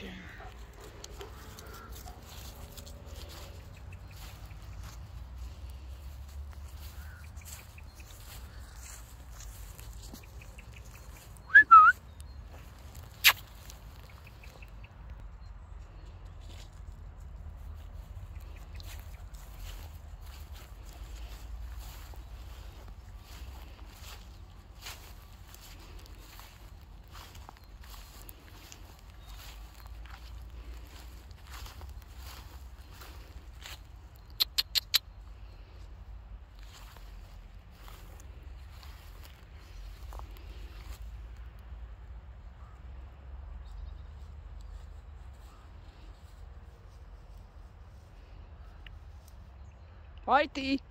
future. Gente. Heute